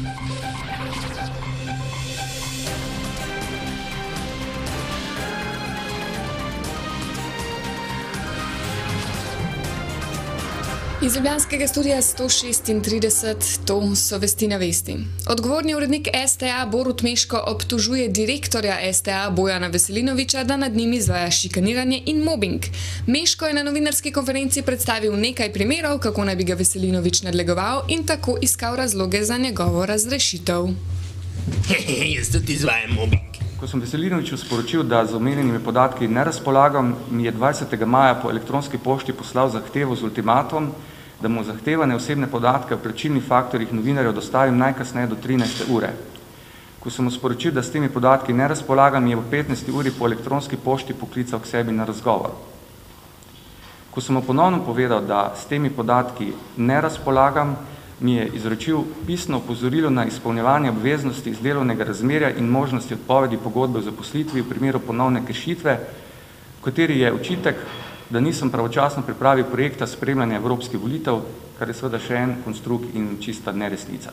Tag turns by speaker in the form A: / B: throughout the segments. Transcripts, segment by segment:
A: Thank you. Iz Ljubljanskega studia 136 to so vesti na vesti. Odgovorni urednik STA Borut Meško obtužuje direktorja STA Bojana Veselinoviča, da nad njim izvaja šikaniranje in mobbing. Meško je na novinarski konferenci predstavil nekaj primerov, kako naj bi ga Veselinovič nadlegoval in tako iskal razloge za njegovo razrešitev.
B: Jaz tudi izvajam mobbing.
C: Ko sem Veselinoviču sporočil, da z omenjenimi podatki ne razpolagam, mi je 20. maja po elektronski pošti poslal zahtevo z ultimatom, da mu zahtevane osebne podatke o plačilnih faktorjih novinarjev dostavim najkasneje do 13. ure. Ko sem mu sporočil, da s temi podatki ne razpolagam, je v 15. uri po elektronski pošti poklical k sebi na razgovor. Ko sem mu ponovno povedal, da s temi podatki ne razpolagam, mi je izročil pisno opozorilo na izpolnjevanje obveznosti iz delovnega razmerja in možnosti odpovedi pogodbe o zaposlitvi v primeru ponovne kršitve, v kateri je očitek, da nisem pravočasno pripravil projekta spremljanja evropskih volitev, kar je seveda še en konstrukt in čista neresnica.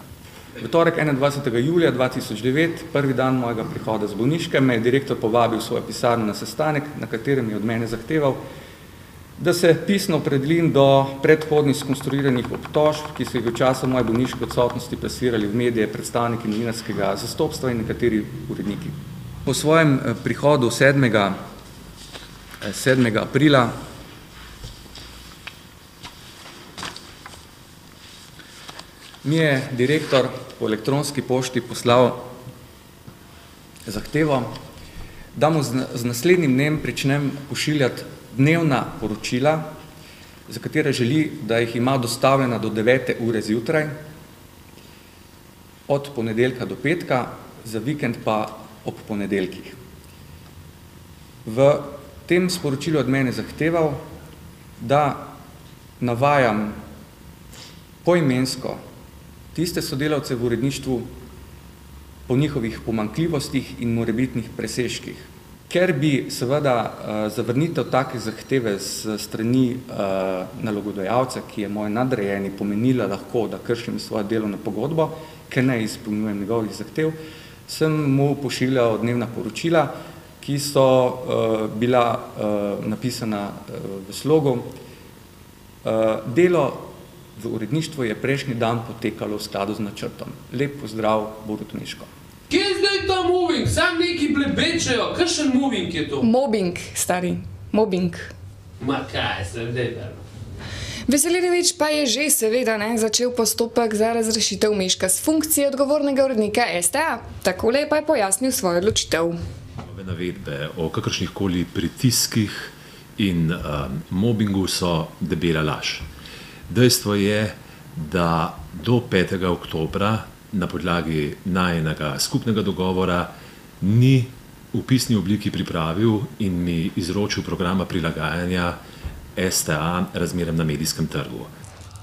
C: V torek 21. julija 2009, prvi dan mojega prihoda z bolniške, me je direktor povabil v svojo pisarno na sestanek, na katerem je od mene zahteval, da se pisno opredelim do predhodnih skonstruiranih obtožb, ki so jih v času moje bolniške odsotnosti plasirali v medije predstavniki novinarskega zastopstva in nekateri uredniki. Po svojem prihodu 7. 7. aprila mi je direktor po elektronski pošti poslal zahtevo, da mu z naslednjim dnem pričnem pošiljati dnevna poročila, za katere želi, da jih ima dostavljena do 9. ure zjutraj, od ponedeljka do petka, za vikend pa ob ponedeljkih. V tem sporočilu od mene zahteval, da navajam poimensko tiste sodelavce v uredništvu po njihovih pomankljivostih in morebitnih presežkih. Ker bi seveda zavrnitev take zahteve s strani nalogodajalca, ki je moj nadrejeni, pomenila lahko, da kršim svojo delovno pogodbo, ker ne izpolnjujem njegovih zahtev, sem mu pošiljal dnevna poročila, ki so bila napisana v slogu. Delo v uredništvu je prejšnji dan potekalo v skladu z načrtom. Lep pozdrav, Borut Meško.
B: Kje je zdaj ta mobbing? Sam neki blebečejo, kakšen mobbing je to?
A: Mobbing, stari, mobbing.
B: Ma kaj, se dejte.
A: Veselinovič pa je že seveda ne začel postopek za razrešitev Meška s funkcije odgovornega urednika STA. Takole pa je pojasnil svojo odločitev.
D: Nove navedbe o kakršnihkoli pritiskih in mobbingu so debela laž. Dejstvo je, da do petega oktobra na podlagi najinega skupnega dogovora ni v pisni obliki pripravil in mi izročil programa prilagajanja STA razmeram na medijskem trgu.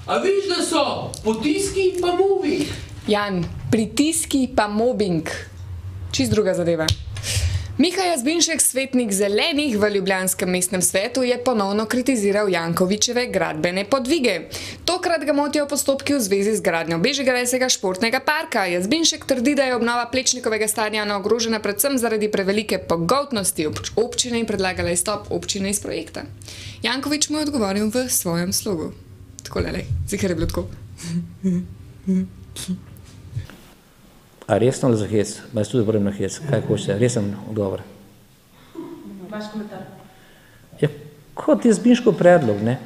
B: A vidiš, da so potiski pa mobbing?
A: Jan, pritiski pa mobbing. Čisto druga zadeva. Miha Jazbinšek, svetnik zelenih v ljubljanskem mestnem svetu, je ponovno kritiziral Jankovićeve gradbene podvige. Tokrat ga motijo postopki v zvezi z gradnjo Bežigrajskega športnega parka. Jazbinšek trdi, da je obnova Plečnikovega stadiona ogrožena predvsem zaradi prevelike pogoltnosti občine in predlagala izstop občine iz projekta. Janković mu je odgovoril v svojem slogu. Takole, glej, ziher je bilo tako.
E: A resno ali za hec? Ma jaz tudi obrnem na hec, kaj hočete, resen odgovor.
F: Vaš komentar.
E: Ja, kot Jazbinškov predlog, ne.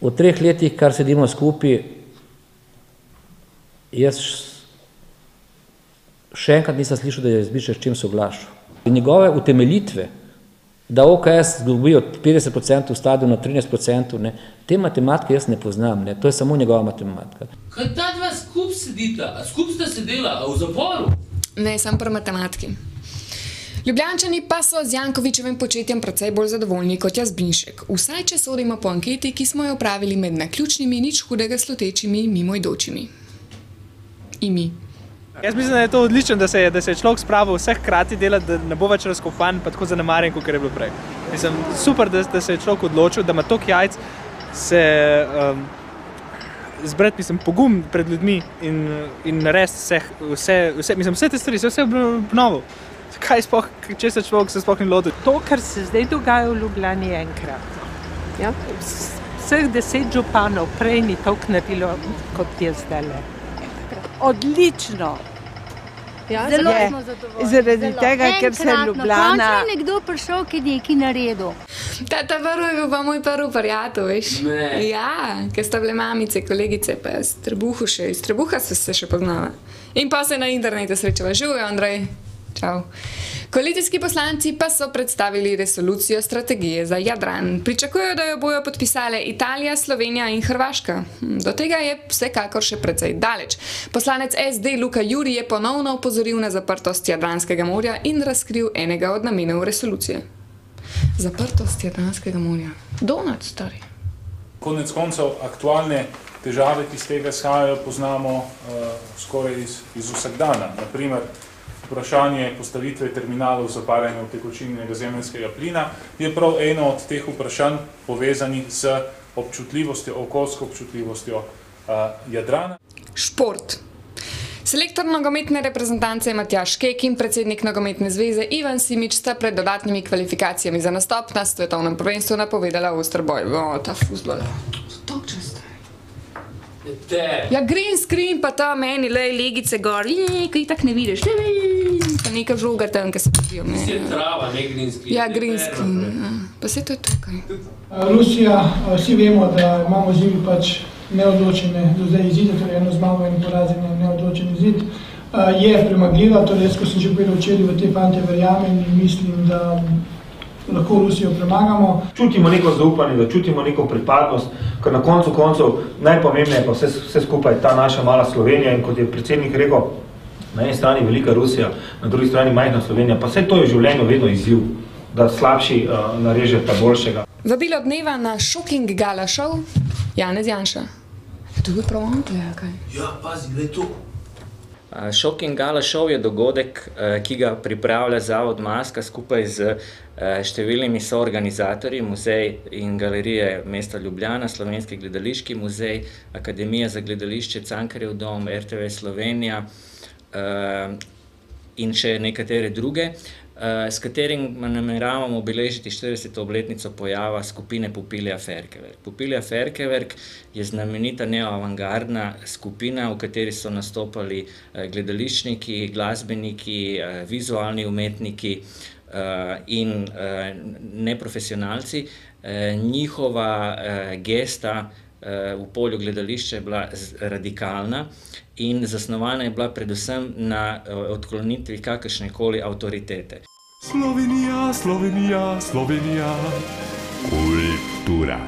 E: V treh letih, kar sedimo skupaj, jaz še enkrat nisem slišal, da je Jazbinšek s čim soglašal. Njegove utemeljitve, da OKS dobi od petdeset procentov stadiona trinajst procentov, ne, te matematike jaz ne poznam, ne, to je samo njegova matematika.
B: Kaj skupaj sedita? A skupaj sta sedela? A v zaporu?
A: Ne, samo pri matematiki. Ljubljančani pa so z Jankovićevim početjem precej bolj zadovoljni kot Jazbinšek. Vsaj če sodimo po anketi, ki smo jo opravili med naključnimi, nič hudega slutečimi mimoidočimi. Imi.
G: Jaz mislim, da je to odlično, da se je, da se je človek spravil vse hkrati delati, da ne bo več razkopan pa tako zanemarjen, kakor je bilo prej. Mislim, super, da, da se je človek odločil, da ima toliko jajc, se um, zbrati, mislim, pogum pred ljudmi in, in narediti vse, vse, vse, mislim, vse te stvari, vse je obnovil. Kaj spoh, če se človek se sploh ni lotil?
H: To, kar se zdaj dogaja v Ljubljani, je enkrat. Ja? Vseh deset županov prej ni tako naredilo, kot je zdaj. Odlično.
I: Ja,
H: Zelo je.
I: smo zadovoljni?
H: Zaradi
I: Zelo.
H: tega, ker se
I: Enkratno.
H: Ljubljana-
I: Končno je nekdo prišel, ki je nekaj naredil.
A: Ta, ta prvi je bil pa moj prvi prijatelj, veš?
B: Ne.
A: Ja, ker sta bile mamice, kolegice, pa jaz trebuhu še, iz trebuha se, se še poznava. In pa se na internetu srečava. Živijo, Andrej. Čau. Koalicijski poslanci pa so predstavili resolucijo strategije za Jadran. Pričakujejo, da jo bojo podpisale Italija, Slovenija in Hrvaška. Hm, Do tega je vsekakor še precej daleč. Poslanec SD Luka Juri je ponovno opozoril na zaprtost Jadranskega morja in razkril enega od namenov resolucije. Zaprtost Jadranskega morja. Donat, stari.
J: Konec koncev aktualne težave, ki iz tega izhajajo, poznamo uh, skoraj iz, iz vsakdana. Naprimer, vprašanje postavitve terminalov za paranje utekočinjenega zemljskega plina je prav eno od teh vprašanj povezanih z občutljivostjo, okoljsko občutljivostjo uh, Jadrana.
A: Šport. Selektor nogometne reprezentance Matjaš Kek in predsednik nogometne zveze Ivan Simič sta pred dodatnimi kvalifikacijami za nastop na svetovnem prvenstvu napovedala oster boj. O, ta fuzbol. Tokčen stari.
B: Te.
A: Ja, green screen pa ta meni, le legice gor, je, ki tak ne vidiš. Pa neka žoga tam, ki se pobijo.
B: Si je trava, ne green screen.
A: Ja, green screen. Ja. Pa se to je tukaj.
K: Rusija, vsi vemo, da imamo zimi pač neodločene do zdaj izide, torej eno zmago in porazen je neodločen izid. Eh, Je premagljiva, torej jaz, ko sem že povedal včeraj, v te fante verjamem in mislim, da lahko Rusijo premagamo.
L: Čutimo neko zaupanje, da čutimo neko pripadnost, ker na koncu koncev najpomembneje pa vse, vse skupaj ta naša mala Slovenija in kot je predsednik rekel, na eni strani velika Rusija, na drugi strani majhna Slovenija, pa vse to je v življenju vedno izziv, da slabši uh, narežeta boljšega.
A: Vabilo dneva na Shocking Gala Show, Janez Janša. To je prav on, to je kaj.
B: Ja, pazi, gled to.
M: Shocking Gala Show je dogodek, uh, ki ga pripravlja Zavod Maska skupaj z uh, številnimi soorganizatorji, muzej in galerije mesta Ljubljana, Slovenski gledališki muzej, Akademija za gledališče, Cankarjev dom, RTV Slovenija uh, in še nekatere druge, s katerim nameravamo obeležiti 40. obletnico pojava skupine Pupilja Ferkeverk. Pupilja Ferkeverk je znamenita neoavangardna skupina, v kateri so nastopali eh, gledališčniki, glasbeniki, eh, vizualni umetniki eh, in eh, neprofesionalci. Eh, njihova eh, gesta eh, v polju gledališča je bila radikalna in zasnovana je bila predvsem na eh, odklonitvi kakršne koli avtoritete.
N: Slovenija, Slovenija, Slovenija. Kultura.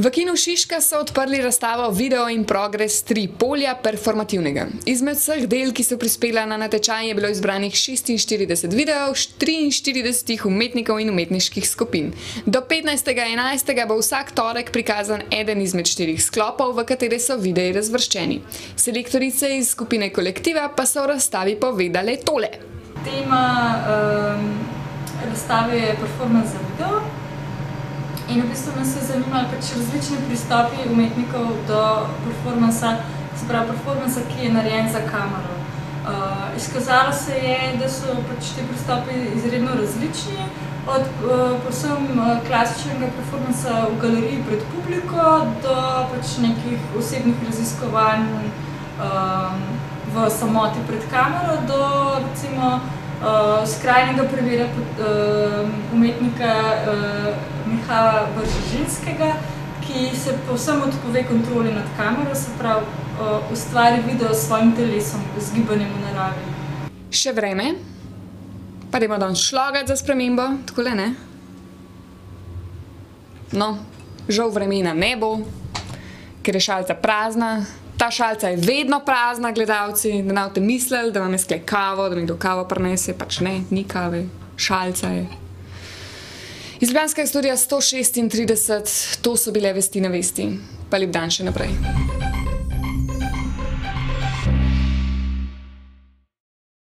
A: V kinu Šiška so odprli razstavo Video in Progress 3 polja performativnega. Izmed vseh del, ki so prispela na natečaj, je bilo izbranih 46 videov 43 umetnikov in umetniških skupin. Do 15.11. bo vsak torek prikazan eden izmed štirih sklopov, v katere so videi razvrščeni. Selektorice iz skupine kolektiva pa so v razstavi povedale tole.
F: Tema um, razstave je performance za video. In v bistvu nas je zanimalo pač različni pristopi umetnikov do performansa, se pravi performansa, ki je narejen za kamero. Uh, izkazalo se je, da so pač ti pristopi izredno različni, od uh, povsem uh, klasičnega performansa v galeriji pred publiko do pač nekih osebnih raziskovanj um, v samoti pred kamero, do recimo uh, skrajnega prevera uh, umetnika uh, Mihala Bržinskega, ki se povsem odpove kontroli nad kamero, se pravi ustvari video s svojim telesom, z gibanjem v naravi.
A: Še vreme, pa da imamo danes šlogat za spremembo, tako le ne. No, žal vremena ne bo, ker je šalca prazna. Ta šalca je vedno prazna, gledalci, da ne boste mislili, da vam je sklej kavo, da mi kdo kavo prinese, pač ne, ni kave, šalca je. Iz Ljubljanskega studija 136, to so bile vesti na vesti, pa lep dan še naprej.